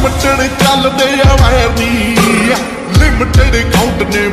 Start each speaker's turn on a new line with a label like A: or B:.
A: Limited ਚੱਲਦੇ ਆ ਵੈਰ। ਦੀ ਲਿਮਟਡ ਕਾਊਂਟ ਨੇ